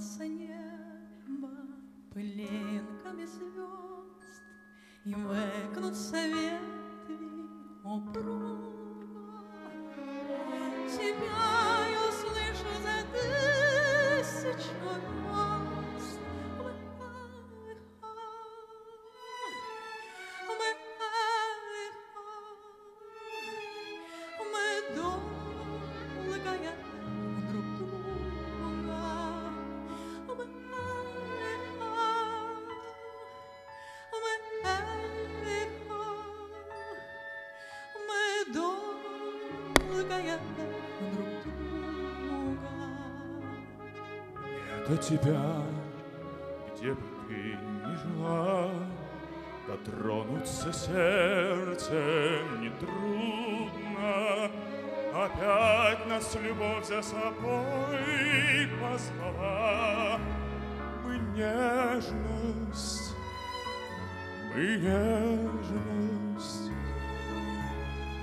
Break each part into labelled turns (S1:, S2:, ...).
S1: Золотится небо пылинками звезд, И выкнутся ветви упругие.
S2: Нет от тебя, где бы ты ни жила, Дотронуться сердцем нетрудно. Опять нас любовь за собой позвала. Мы нежность, мы нежность,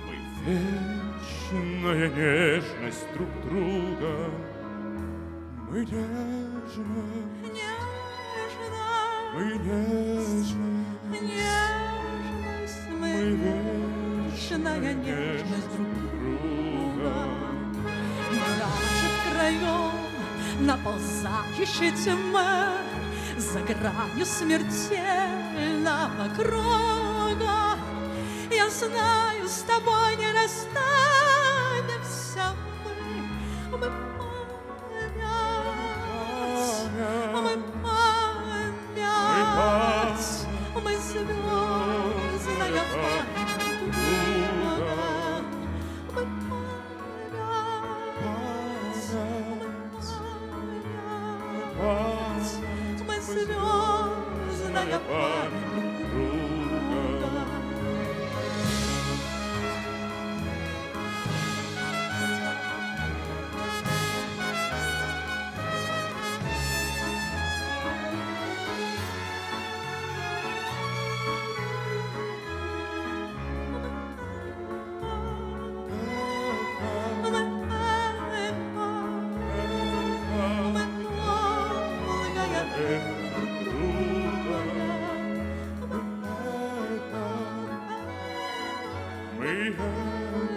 S2: мы вечная нежность друг друга. Мы нежность, мы нежность,
S1: Нежность
S2: мы
S1: мы, вечная нежность друг друга. И даже втроем наползающей тьмы За гранью смертельного круга Я знаю, с тобой не расстанемся мы. Мы память, мы память Мы звездная память друг друга Мы память Мы звездная память we
S2: have.